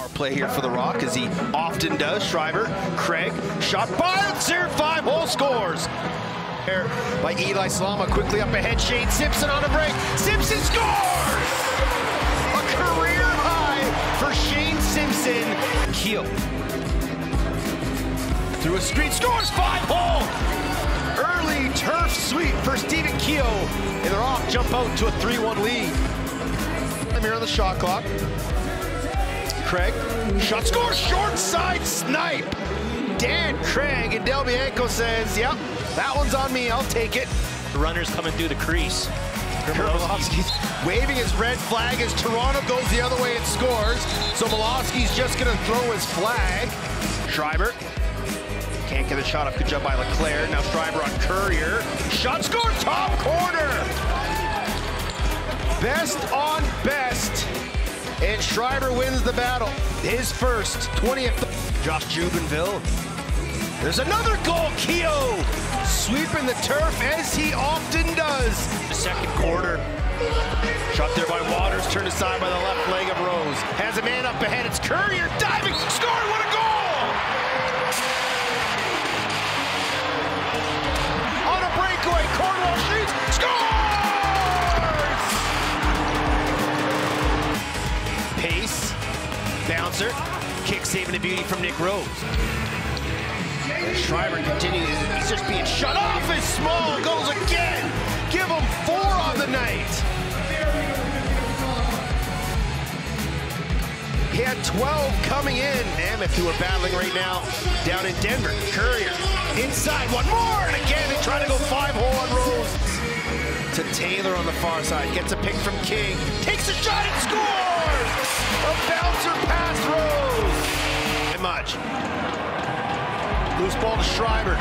Power play here for the Rock, as he often does. Schreiber, Craig, shot fired, five hole scores. By Eli Salama, quickly up ahead. Shane Simpson on a break. Simpson scores! A career high for Shane Simpson. Keel through a screen, scores five hole. Early turf sweep for Stephen Keogh, and the Rock jump out to a 3-1 lead. I'm here on the shot clock. Craig, shot score, short side snipe. Dan Craig and Del Bianco says, yep, that one's on me, I'll take it. The runner's coming through the crease. Kermalowski's waving his red flag as Toronto goes the other way and scores. So Malowski's just gonna throw his flag. Schreiber can't get a shot off. Good job by LeClaire. Now Schreiber on Currier. Shot score, top corner. Best on best. And Schreiber wins the battle. His first, 20th. Josh Jubenville. There's another goal. Keogh sweeping the turf as he often does. The second quarter. Shot there by Waters, turned aside by the left leg of Rose. Has a man up ahead. It's Currier diving. Pace. Bouncer. Kick saving the beauty from Nick Rose. And Schreiber continues. He's just being shut off as small goes again. Give him four on the night. He had 12 coming in. Mammoth, who are battling right now down in Denver. Currier inside, one more, and again they try to go five hole on Rose. To Taylor on the far side, gets a pick from King, takes a shot and scores! A bouncer past Rose. And much. Loose ball to Schreiber.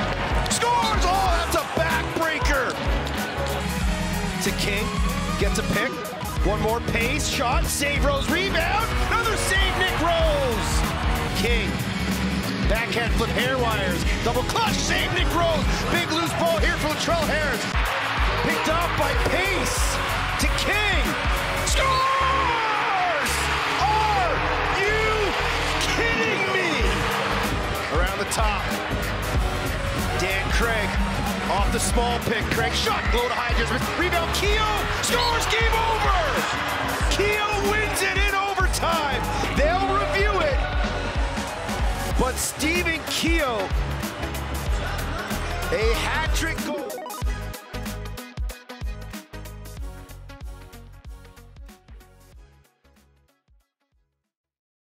Scores! Oh, that's a backbreaker. To King, gets a pick. One more pace, shot, save Rose, rebound. Another save, Nick Rose. King, backhand flip hair wires. Double clutch, save Nick Rose. Big loose ball here for Latrell Harris. Picked off by Pace top. Dan Craig off the small pick. Craig shot, low to high adjustment. Rebound, Keogh scores, game over! Keogh wins it in overtime. They'll review it. But Stephen Keogh, a hat trick goal.